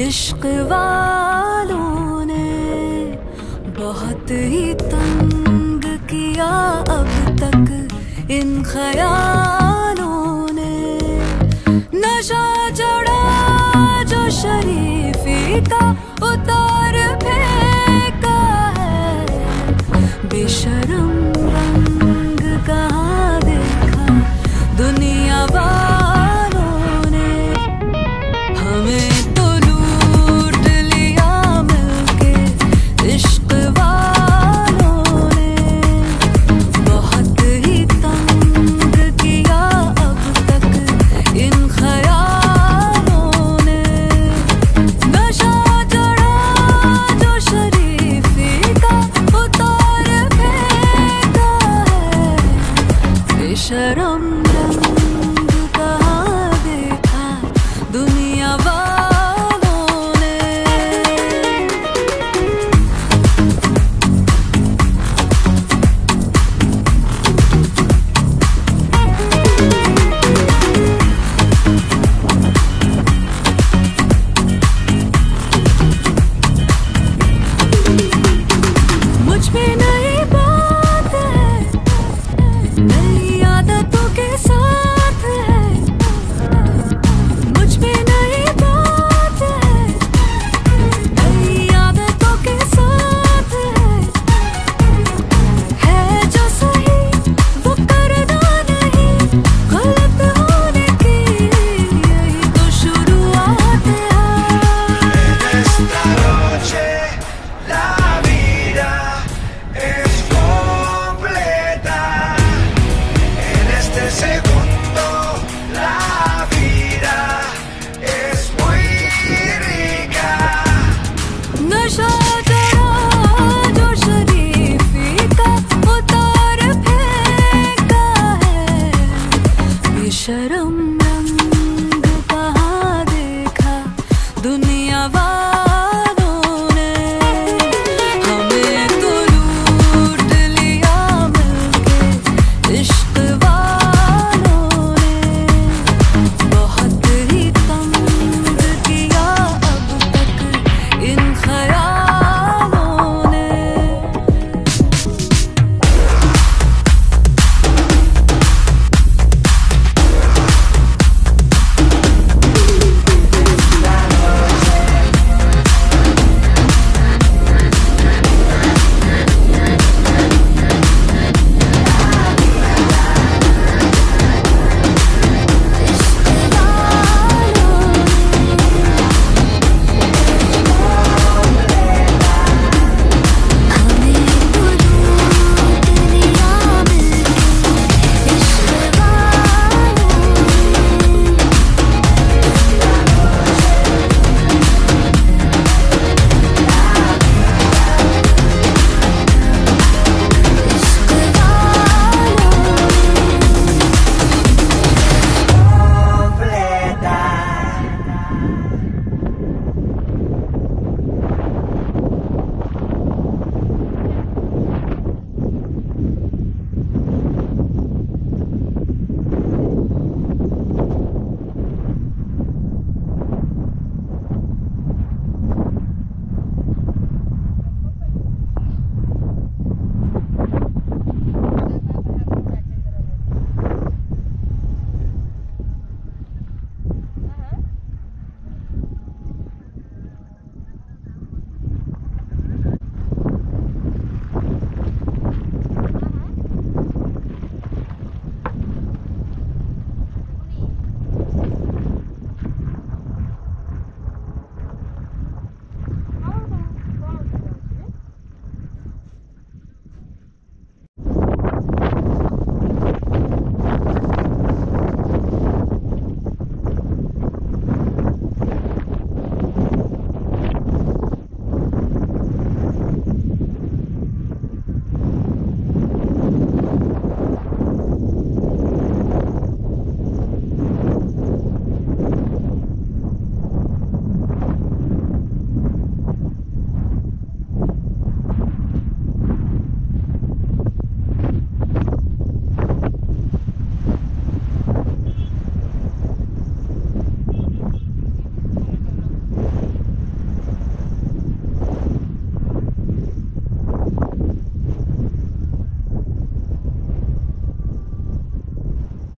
इश्क वालों ने बहुत ही तंग किया अब तक। इन ख्यालों ने नशा चढ़ा जो शरीफी का